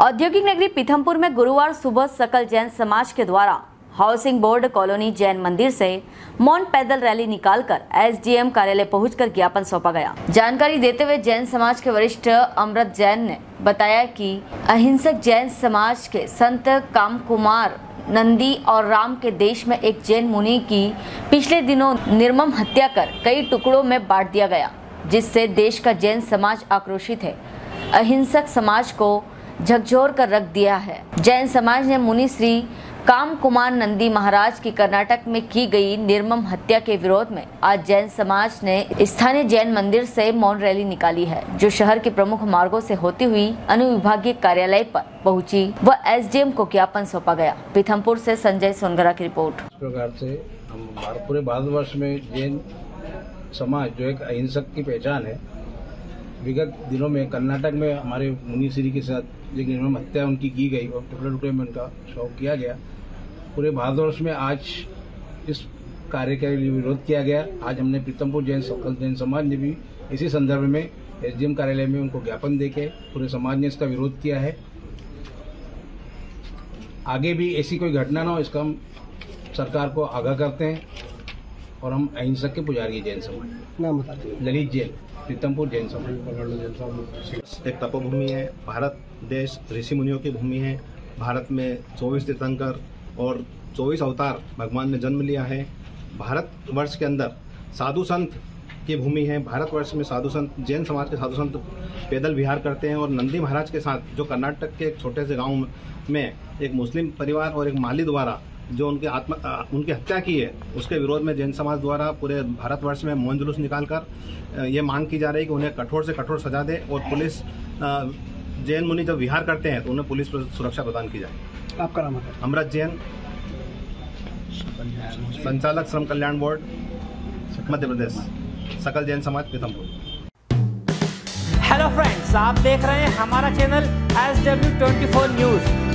औद्योगिक नगरी पीथमपुर में गुरुवार सुबह सकल जैन समाज के द्वारा हाउसिंग बोर्ड कॉलोनी जैन मंदिर से मौन पैदल रैली निकालकर एसडीएम कार्यालय पहुंचकर ज्ञापन सौंपा गया। जानकारी देते हुए जैन समाज के वरिष्ठ अमृत जैन ने बताया कि अहिंसक जैन समाज के संत काम कुमार नंदी और राम के देश में एक जैन मुनि की पिछले दिनों निर्मम हत्या कर कई टुकड़ों में बांट दिया गया, जिससे देश का जैन समाज आक्रोशित है। अहिंसक समाज को झकझोर कर रख दिया है। जैन समाज ने मुनि श्री काम कुमार नंदी महाराज की कर्नाटक में की गई निर्मम हत्या के विरोध में आज जैन समाज ने स्थानीय जैन मंदिर से मौन रैली निकाली है, जो शहर के प्रमुख मार्गों से होती हुई अनुविभागीय कार्यालय पर पहुँची व एसडीएम को ज्ञापन सौंपा गया। पीथमपुर से संजय सोनगरा की रिपोर्ट। इस प्रकार से हम पूरे भारतवर्ष में जैन समाज जो एक अहिंसक की पहचान है विगत दिनों में कर्नाटक में हमारे मुनि श्री के साथ जो निर्मम हत्या उनकी की गई और टुकड़े टुकड़े में उनका शव किया गया। पूरे भारतवर्ष में आज इस कार्य के लिए विरोध किया गया। आज हमने प्रीतमपुर जैन सकल जैन समाज ने भी इसी संदर्भ में एसडीएम कार्यालय में उनको ज्ञापन देके पूरे समाज ने इसका विरोध किया है। आगे भी ऐसी कोई घटना ना हो इसका हम सरकार को आगाह करते हैं और हम अहिंसक के पुजारी जैन समाज। नाम ललित जैन। प्रीतमपुर जैन समाज एक तपोभूमि है, भारत देश ऋषि मुनियों की भूमि है। भारत में 24 तीर्थंकर और 24 अवतार भगवान ने जन्म लिया है। भारत वर्ष के अंदर साधु संत की भूमि है। भारतवर्ष में साधु संत, जैन समाज के साधु संत पैदल विहार करते हैं और नंदी महाराज के साथ जो कर्नाटक के एक छोटे से गाँव में एक मुस्लिम परिवार और एक माली द्वारा जो उनके आत्म उनकी हत्या की है उसके विरोध में जैन समाज द्वारा पूरे भारतवर्ष में मौन जुलूस निकालकर अ, ये मांग की जा रही है कि उन्हें कठोर से कठोर सजा दे और पुलिस जैन मुनि जब विहार करते हैं तो उन्हें पुलिस सुरक्षा प्रदान की जाए। आपका नाम बता अमृत जैन संचालक श्रम कल्याण बोर्ड मध्य प्रदेश सकल जैन समाज पीतमपुर हेलो फ्रेंड्स आप देख रहे हैं हमारा channel S W twenty four news